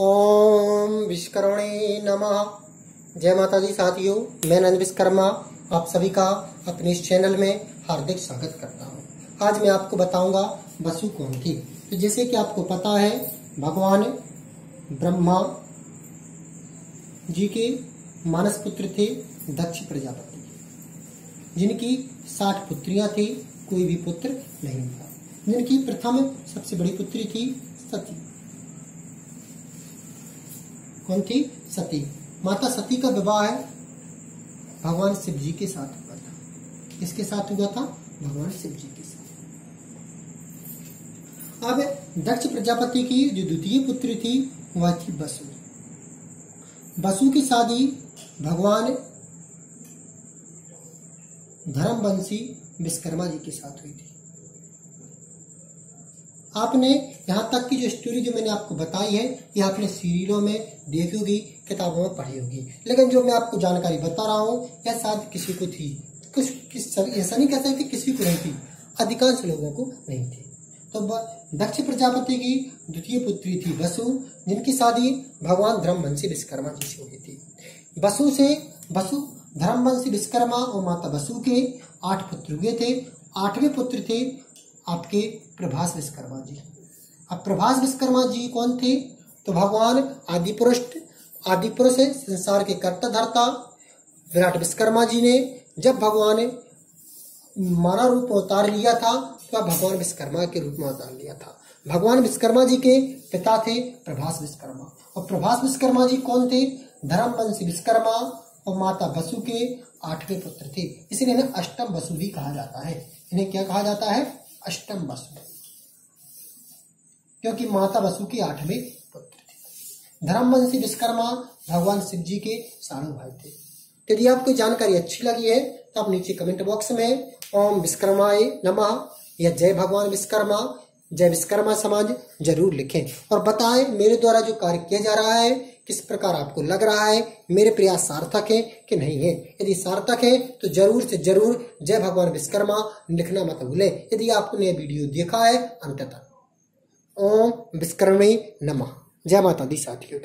ओम विश्वकर्मणे नमः। जय माता दी साथियों, मैं नंद विश्वकर्मा आप सभी का अपने इस चैनल में हार्दिक स्वागत करता हूँ। आज मैं आपको बताऊँगा वसु कौन थी तो जैसे कि आपको पता है, भगवान ब्रह्मा जी के मानस पुत्र थे, दक्ष प्रजापति। जिनकी साठ पुत्रियाँ थी, कोई भी पुत्र नहीं था। जिनकी प्रथम सबसे बड़ी पुत्री थी सती। कौन थी सती। माता सती का विवाह है, भगवान शिव जी के साथ हुआ था। किसके साथ हुआ था? भगवान शिव जी के साथ। अब दक्ष प्रजापति की जो द्वितीय पुत्री थी, वह थी बसु। बसु की शादी भगवान धर्मवंशी विश्वकर्मा जी के साथ हुई थी। आपने यहाँ तक की जो स्टोरी जो मैंने आपको बताई है, ये आपने सीरियलों में देखी होगी, किताबों में पढ़ी होगी। लेकिन जो मैं आपको जानकारी बता रहा हूँ, यह शायद किसी को थी। कुछ, किस, ऐसा नहीं कह सकते किसी को नहीं थी। अधिकांश लोगों को नहीं थी। तो दक्ष प्रजापति की द्वितीय पुत्री थी वसु, जिनकी शादी भगवान धर्मवंशी विश्वकर्मा जी से हुई थी। वसु से, वसु धर्मवंशी विश्वकर्मा और माता वसु के आठ पुत्र हुए थे। आठवें पुत्र थे आपके प्रभास विश्वकर्मा जी। अब प्रभास विश्वकर्मा जी कौन थे? तो भगवान आदि पुरुष आदि पुरुष है संसार के कर्ता धरता विराट विश्वकर्मा जी ने जब भगवान मानव रूप में उतार लिया था तो भगवान विश्वकर्मा के रूप में उतार लिया था। भगवान विश्वकर्मा जी के पिता थे प्रभास विश्वकर्मा। और प्रभास विश्वकर्मा जी कौन थे? धर्मवंशी विश्वकर्मा और माता बसु के आठवें पुत्र थे। इसलिए इन्हें अष्टम बसु भी कहा जाता है। इन्हें क्या कहा जाता है? अष्टम बसु क्योंकि माता बसु के आठवें पुत्र थे। धर्मवंशी विश्वकर्मा भगवान शिव जी के साणु भाई थे। यदि आपको जानकारी अच्छी लगी है तो आप नीचे कमेंट बॉक्स में ओम विश्वकर्माए नमः या जय भगवान विश्वकर्मा, जय विश्वकर्मा समाज ज़रूर लिखें और बताएँ मेरे द्वारा जो कार्य किया जा रहा है किस प्रकार आपको लग रहा है, मेरे प्रयास सार्थक है कि नहीं है? यदि सार्थक है तो ज़रूर से ज़रूर जय भगवान विश्वकर्मा लिखना मत भूले। यदि आपने वीडियो देखा है अंत तक ओम विश्वकर्मी नमः। जय माता दी साथियों।